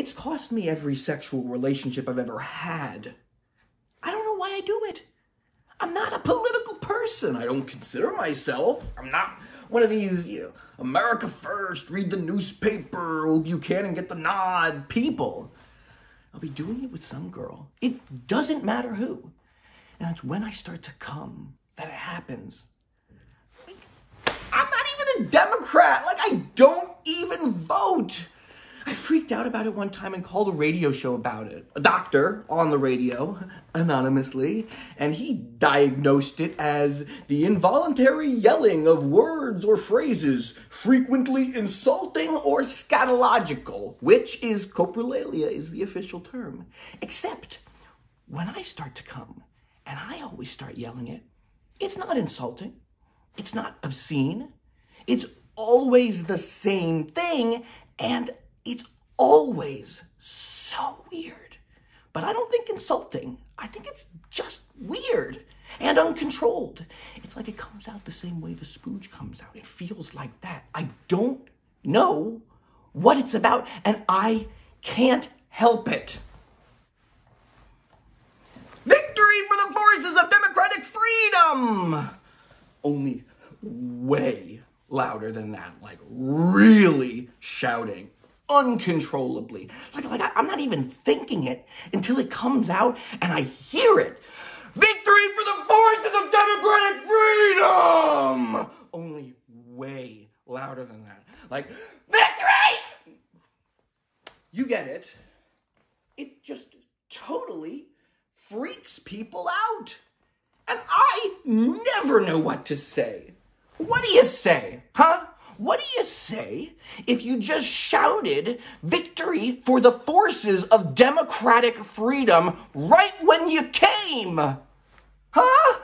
It's cost me every sexual relationship I've ever had. I don't know why I do it. I'm not a political person. I don't consider myself. I'm not one of these, you know, America first, read the newspaper, will Buchanan get the nod people. I'll be doing it with some girl. It doesn't matter who. And it's when I start to come that it happens. Like, I'm not even a Democrat. Like, I don't even vote. I freaked out about it one time and called a radio show about it. A doctor on the radio, anonymously, and he diagnosed it as the involuntary yelling of words or phrases, frequently insulting or scatological, which is coprolalia is the official term. Except when I start to come and I always start yelling it, it's not insulting. It's not obscene. It's always the same thing and it's always so weird. But I don't think insulting. I think it's just weird and uncontrolled. It's like it comes out the same way the spooge comes out. It feels like that. I don't know what it's about, and I can't help it. Victory for the forces of democratic freedom! Only way louder than that, like really shouting uncontrollably. Like, like I, I'm not even thinking it until it comes out and I hear it. Victory for the forces of democratic freedom! Only way louder than that. Like, victory! You get it. It just totally freaks people out. And I never know what to say. What do you say, huh? What do you say if you just shouted victory for the forces of democratic freedom right when you came? Huh?